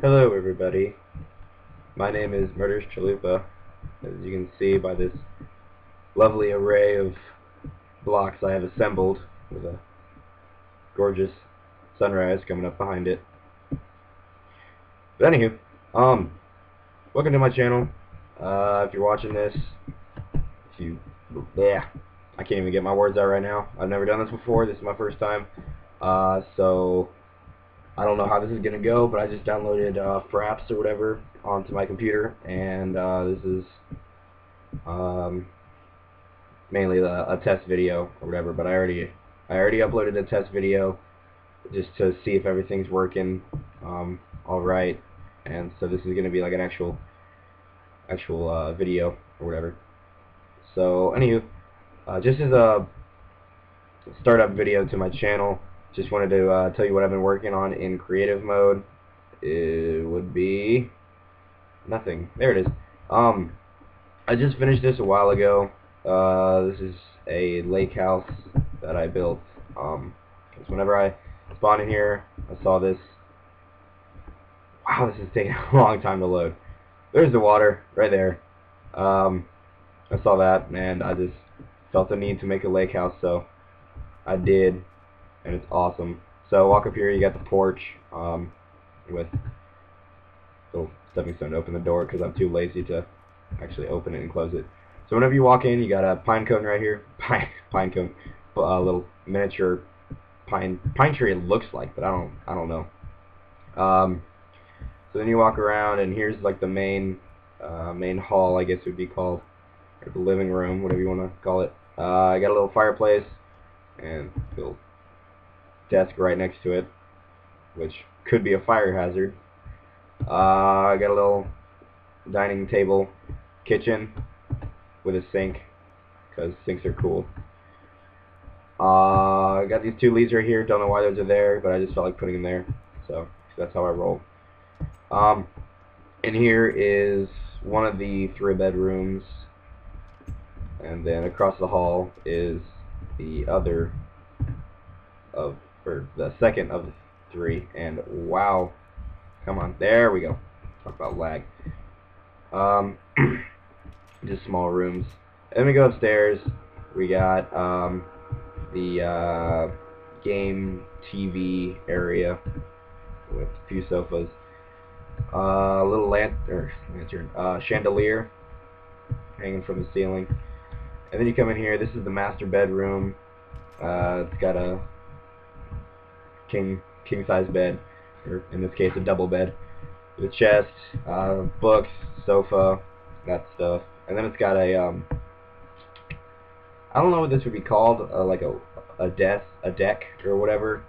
Hello everybody, my name is Murders Chalupa, as you can see by this lovely array of blocks I have assembled with a gorgeous sunrise coming up behind it. But anywho, um, welcome to my channel, uh, if you're watching this, if you, yeah, I can't even get my words out right now, I've never done this before, this is my first time, uh, so I don't know how this is going to go, but I just downloaded uh, Fraps or whatever onto my computer, and uh, this is um, mainly the, a test video or whatever. But I already I already uploaded a test video just to see if everything's working um, all right, and so this is going to be like an actual actual uh, video or whatever. So anywho, uh, just as a startup video to my channel. Just wanted to uh, tell you what I've been working on in creative mode. It would be nothing. There it is. Um, I just finished this a while ago. Uh, this is a lake house that I built. Um, cause whenever I spawned in here, I saw this. Wow, this is taking a long time to load. There's the water right there. Um, I saw that and I just felt the need to make a lake house, so I did and it's awesome. So walk up here, you got the porch um, with little stepping stone to open the door because I'm too lazy to actually open it and close it. So whenever you walk in, you got a pine cone right here, pine pine cone, a little miniature pine pine tree. It looks like, but I don't I don't know. Um, so then you walk around, and here's like the main uh, main hall, I guess it would be called, or the living room, whatever you want to call it. Uh, I got a little fireplace and little desk right next to it, which could be a fire hazard. Uh, I got a little dining table, kitchen with a sink, because sinks are cool. Uh, I got these two leads right here. Don't know why those are there, but I just felt like putting them there. So that's how I roll. Um, and here is one of the three bedrooms, and then across the hall is the other of or the second of the three, and wow, come on, there we go. Talk about lag. Um, just small rooms. Then we go upstairs. We got um, the uh, game TV area with a few sofas. A uh, little lantern, lantern uh, chandelier hanging from the ceiling. And then you come in here. This is the master bedroom. Uh, it's got a king king size bed, or in this case a double bed, with chest, uh, books, sofa, that stuff, and then it's got a um, I don't know what this would be called, uh, like a a desk, a deck or whatever.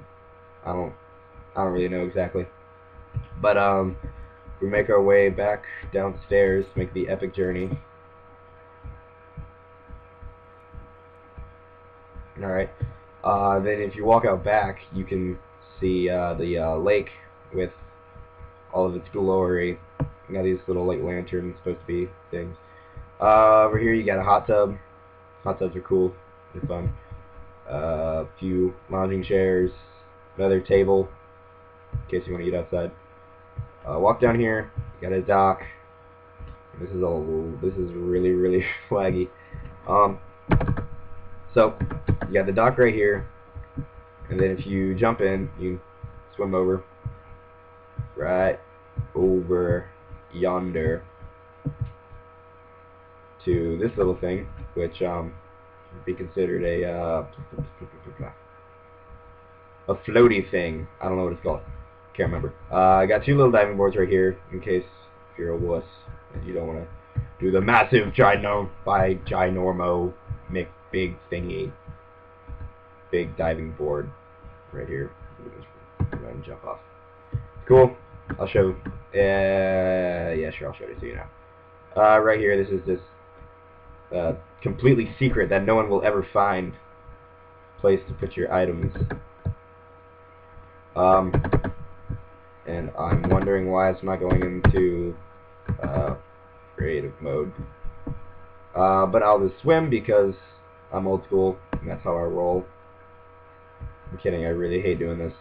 I don't I don't really know exactly, but um, we make our way back downstairs, make the epic journey. Alright. Uh, then if you walk out back, you can see uh, the uh, lake with all of its glory. You got these little like lanterns supposed to be things. Uh, over here you got a hot tub. Hot tubs are cool. They're fun. Uh, a few lounging chairs. Another table in case you want to eat outside. Uh, walk down here. You got a dock. This is all. This is really really flaggy. Um, so you got the dock right here, and then if you jump in, you swim over right over yonder to this little thing, which um, would be considered a uh, a floaty thing. I don't know what it's called. Can't remember. Uh, I got two little diving boards right here in case if you're a wuss and you don't want to do the massive ginorm by ginormo Mick big thingy big diving board right here. Go ahead and jump off. Cool. I'll show. Uh, yeah, sure. I'll show it to you now. Uh, right here, this is this uh, completely secret that no one will ever find place to put your items. Um, and I'm wondering why it's not going into uh, creative mode. Uh, but I'll just swim because I'm old school, and that's how I roll. I'm kidding, I really hate doing this.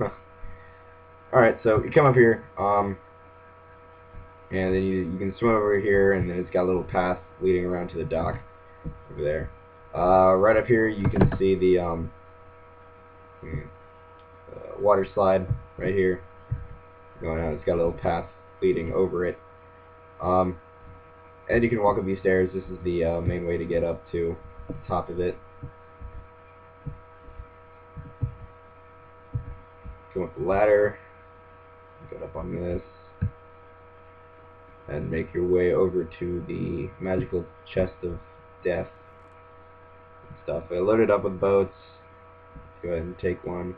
Alright, so you come up here, um, and then you, you can swim over here, and then it's got a little path leading around to the dock over there. Uh, right up here, you can see the um, hmm, uh, water slide right here going out. It's got a little path leading over it. Um, and you can walk up these stairs. This is the uh, main way to get up to the top of it. Go up the ladder, get up on this, and make your way over to the magical chest of death and stuff. I loaded up with boats. Go ahead and take one.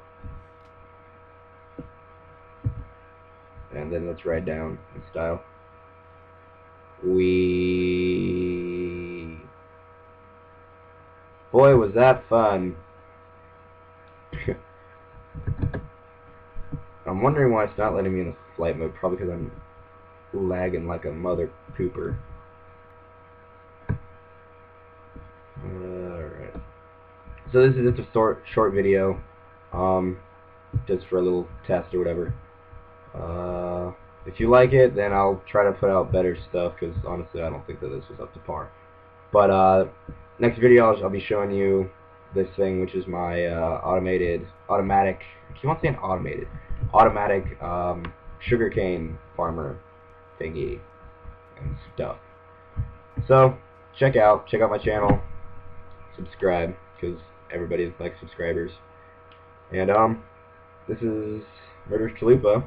And then let's ride down in style. We Boy was that fun. I'm wondering why it's not letting me in the flight mode. Probably because I'm lagging like a mother pooper. Alright. So this is just a short, short video. Um, just for a little test or whatever. Uh, if you like it, then I'll try to put out better stuff, because honestly I don't think that this was up to par. But uh, next video I'll, I'll be showing you this thing, which is my uh, automated, automatic, I keep on saying automated, automatic um, sugarcane farmer thingy and stuff. So, check out, check out my channel, subscribe, because everybody likes subscribers. And, um, this is Murderous Chalupa,